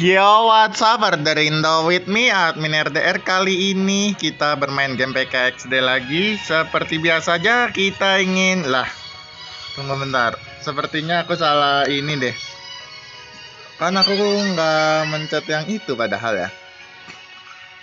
Yo, what's up? Dari Indo with me, admin RDR. Kali ini kita bermain game PKXD lagi. Seperti biasa aja, kita ingin... Lah, tunggu bentar. Sepertinya aku salah ini deh. Kan aku nggak mencet yang itu padahal ya.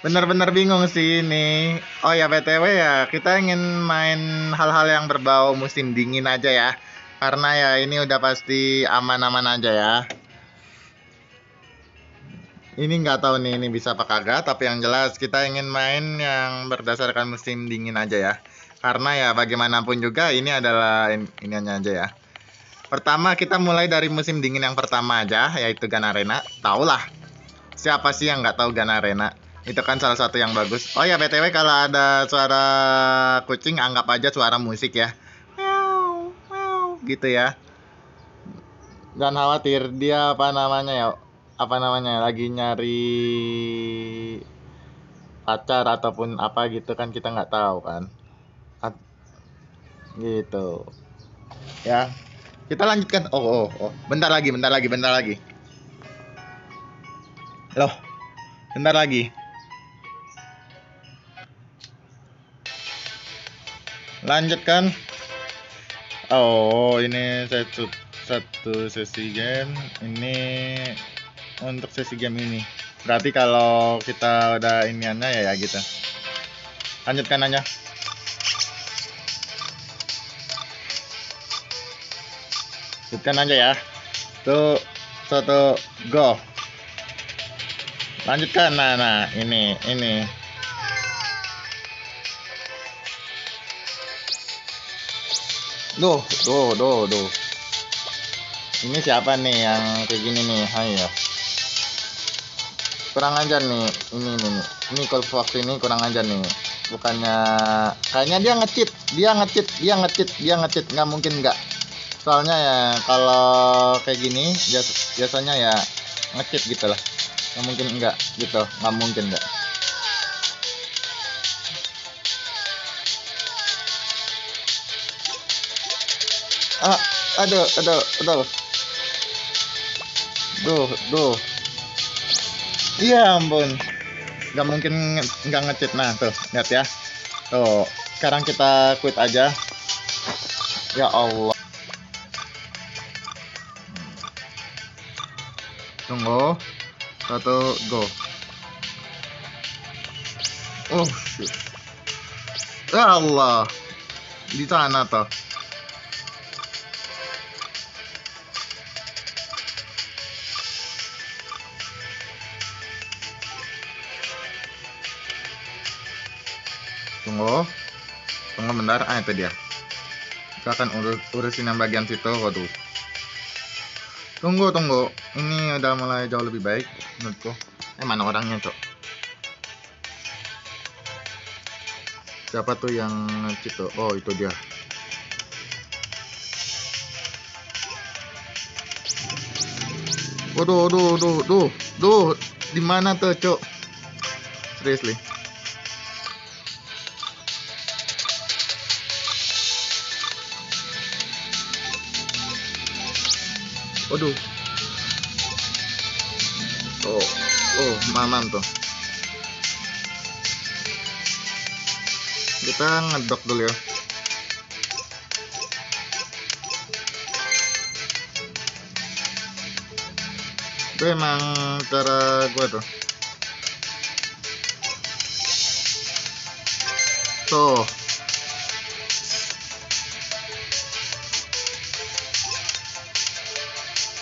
Bener-bener bingung sih ini. Oh ya, BTW ya, kita ingin main hal-hal yang berbau musim dingin aja ya. Karena ya ini udah pasti aman-aman aja ya ini nggak tahu nih ini bisa apa kagak tapi yang jelas kita ingin main yang berdasarkan musim dingin aja ya. Karena ya bagaimanapun juga ini adalah in ini aja ya. Pertama kita mulai dari musim dingin yang pertama aja yaitu Gun Arena. Lah siapa sih yang nggak tahu Gun Arena? Itu kan salah satu yang bagus. Oh ya btw kalau ada suara kucing anggap aja suara musik ya. Gitu ya. Jangan khawatir dia apa namanya ya apa namanya lagi nyari pacar ataupun apa gitu kan kita nggak tahu kan. At gitu. Ya kita lanjutkan. Oh oh oh bentar lagi bentar lagi bentar lagi. Loh bentar lagi. Lanjutkan. Oh ini satu satu sesi game. Ini untuk sesi game ini. Berarti kalau kita udah iniannya ya ya gitu. Lanjutkan aja. Lanjutkan aja ya. Tuh satu go. Lanjutkan nah nah ini ini. Duh, duh, duh, duh. Ini siapa nih yang kayak gini nih? Ayo kurang ajar nih ini ini nih ini Cold Fox ini kurang ajar nih. Bukannya kayaknya dia ngecit dia ngecit dia ngecit dia ngecit nggak mungkin nggak. Soalnya ya kalau kayak gini bias biasanya ya ngecit gitu lah. Nggak mungkin enggak gitu. Nggak mungkin enggak ah aduh aduh aduh. Duh duh Iya ampun. Gak mungkin nggak ngecit. Nah tuh, lihat ya. Tuh, sekarang kita quit aja. Ya Allah. Tunggu. Satu, go. Oh, shit. Ya Allah. Di sana tuh. Tunggu. Tunggu bentar. Ah itu dia. Kita akan urus urusin yang bagian situ. Waduh. Tunggu tunggu. Ini udah mulai jauh lebih baik menurutku. Eh mana orangnya cok? Siapa tuh yang situ oh itu dia. Waduh waduh waduh waduh. Duh di mana tuh cok? Seriously Waduh. Oh, oh, mamam tuh. Kita ngedok dulu ya. Itu emang cara gue tuh. Tuh.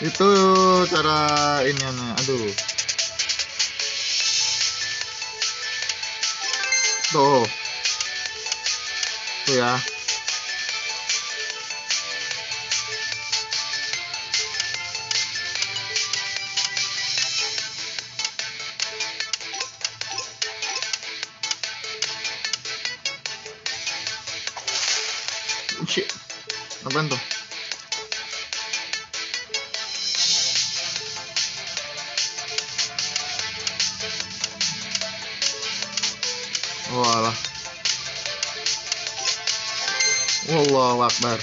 Itu cara ini aduh tuh tuh ya Shit. Apaan tuh? Walah. Wallahu akbar.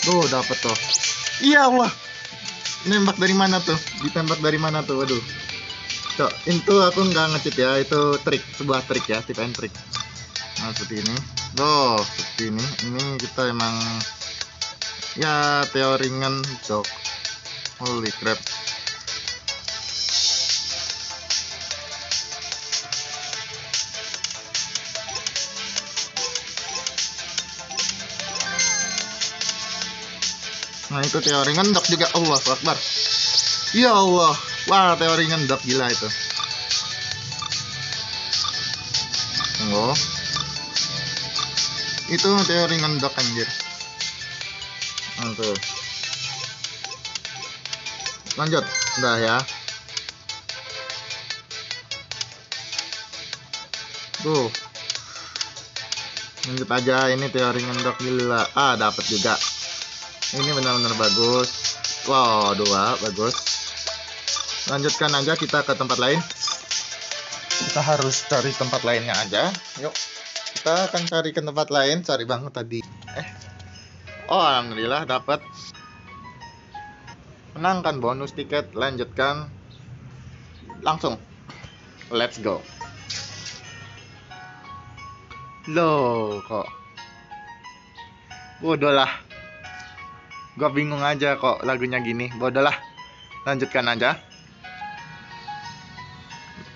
Tuh, dapat tuh. Iya Allah. Nembak dari mana tuh? Ditembak dari mana tuh? Waduh. Cok, itu aku nggak ngecit ya, itu trik, sebuah trik ya, tip and trik. Nah, seperti ini. Tuh, seperti ini. Ini kita emang ya teoringan cok. Holy crap. Nah itu teori ngendok juga. Allah Akbar. Ya Allah. Wah teori ngendok gila itu. Tunggu. Itu teori ngendok anjir. Nah, tuh. Lanjut. Udah ya. Tuh. Lanjut aja ini teori ngendok gila. Ah dapat juga. Ini benar-benar bagus. Wow dua bagus. Lanjutkan aja kita ke tempat lain. Kita harus cari tempat lainnya aja. Yuk kita akan cari ke tempat lain. Cari banget tadi. Eh. Oh alhamdulillah dapat menangkan bonus tiket lanjutkan langsung let's go loh kok bodoh lah Gua bingung aja kok lagunya gini. Bodoh lah. Lanjutkan aja.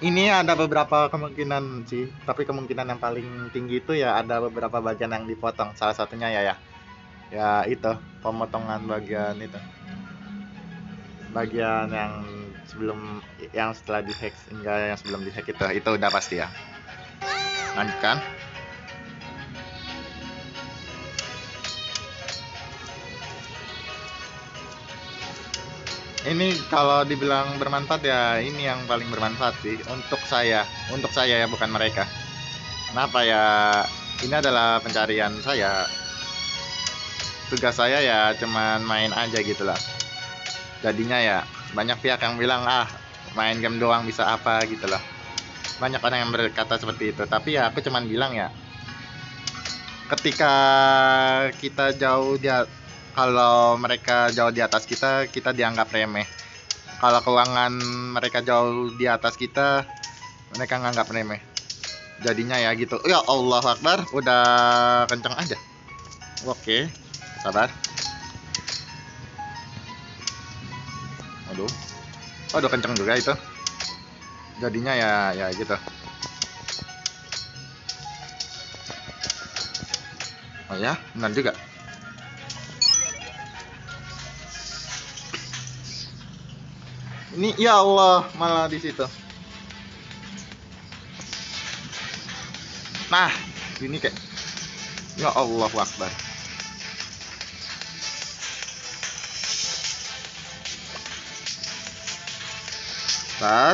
Ini ada beberapa kemungkinan sih, tapi kemungkinan yang paling tinggi itu ya ada beberapa bagian yang dipotong. Salah satunya ya ya. Ya itu, pemotongan bagian itu. Bagian yang sebelum yang setelah di hack hingga yang sebelum di hack itu itu udah pasti ya. Lanjutkan. ini kalau dibilang bermanfaat ya ini yang paling bermanfaat sih untuk saya untuk saya ya bukan mereka kenapa ya ini adalah pencarian saya tugas saya ya cuman main aja gitu lah jadinya ya banyak pihak yang bilang ah main game doang bisa apa gitu lah banyak orang yang berkata seperti itu. Tapi ya aku cuman bilang ya ketika kita jauh dia kalau mereka jauh di atas kita kita dianggap remeh. Kalau keuangan mereka jauh di atas kita mereka nganggap remeh. Jadinya ya gitu. Ya Allah Akbar udah kenceng aja. Oke sabar aduh aduh kenceng juga itu jadinya ya ya gitu oh ya benar juga Ini ya Allah malah di situ. Nah, ini kayak ya Allah Akbar. Bentar.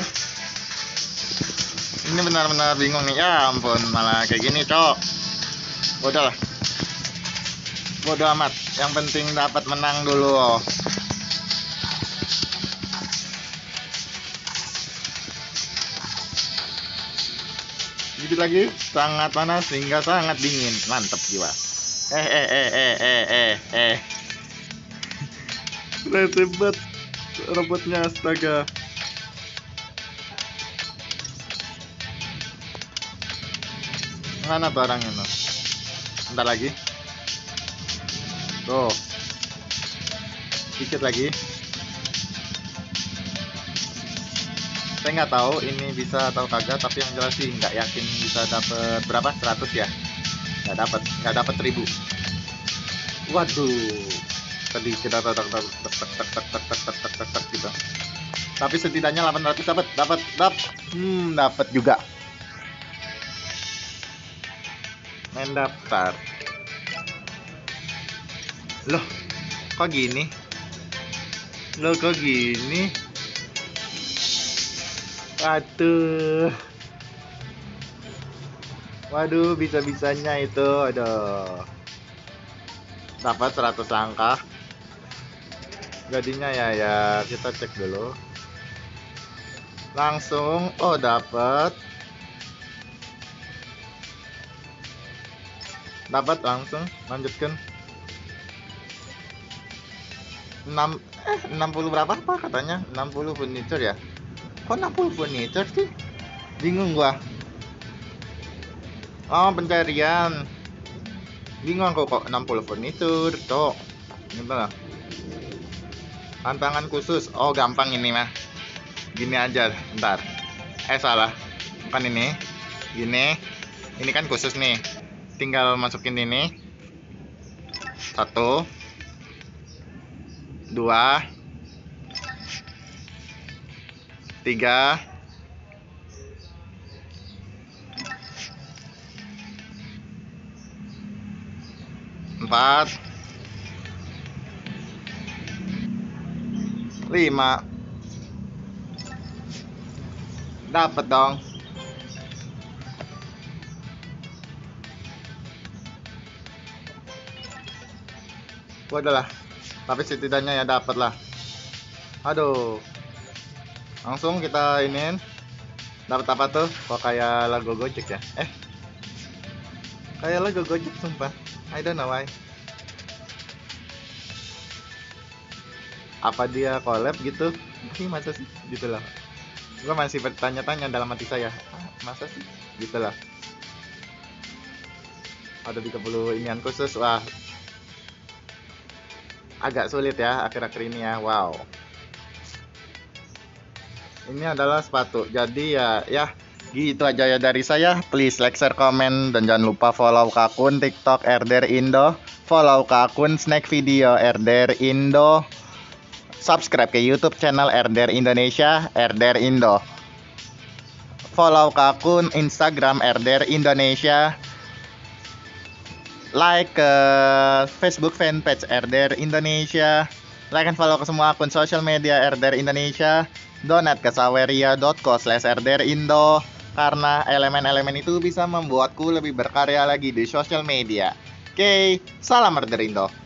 Ini benar-benar bingung nih. Ya ampun, malah kayak gini, Cok. Bodoh lah. Bodoh amat. Yang penting dapat menang dulu. Oh. sedikit lagi sangat panas sehingga sangat dingin mantap jiwa eh eh eh eh eh eh eh hebat robotnya astaga mana tuh orangnya no? Bentar lagi tuh sedikit lagi saya nggak tahu ini bisa atau kagak tapi yang jelas sih nggak yakin bisa dapat berapa 100 ya nggak dapat nggak dapat 1000 waduh tadi kita tak tak tak tak tak tak tak tak tak tak gitu tapi setidaknya 800 dapat dapat dapat hmm dapat juga main daftar loh kok gini loh kok gini Waduh. Waduh, bisa-bisanya itu. Aduh. Dapat 100 angka. Jadinya ya ya kita cek dulu. Langsung oh dapat. Dapat langsung lanjutkan. 6 eh 60 berapa apa katanya? 60 furniture ya? Kok 60 furniture sih? Bingung gua. Oh pencarian. Bingung aku kok 60 furniture tuh gitu lah. Tantangan khusus. Oh gampang ini mah gini aja ntar eh salah. Bukan ini. Gini. Ini kan khusus nih tinggal masukin ini. Satu. Dua. Tiga. Empat. Lima. Dapat dong Wadah lah. Tapi setidaknya ya dapat lah. Aduh. Langsung kita iniin. Dapat apa tuh? Kok kayak lagu gojek ya? Eh. Kayak lagu gojek sumpah. I don't know why. Apa dia collab gitu? Ini masa sih? Gitu lah. Gua masih bertanya-tanya dalam hati saya. Ah, masa sih? Gitu lah. Ada 30 inian khusus. Wah agak sulit ya akhir-akhir ini ya. Wow. Ini adalah sepatu. Jadi ya ya gitu aja ya dari saya. Please like share komen dan jangan lupa follow ke akun tiktok RDR Indo. Follow ke akun snack video RDR Indo. Subscribe ke YouTube channel RDR Indonesia RDR Indo. Follow ke akun Instagram RDR Indonesia like ke Facebook fanpage RDR Indonesia. Like and follow ke semua akun sosial media RDR Indonesia. Donat ke saweria.co slash RDR Indo. Karena elemen-elemen itu bisa membuatku lebih berkarya lagi di sosial media. Oke salam RDR Indo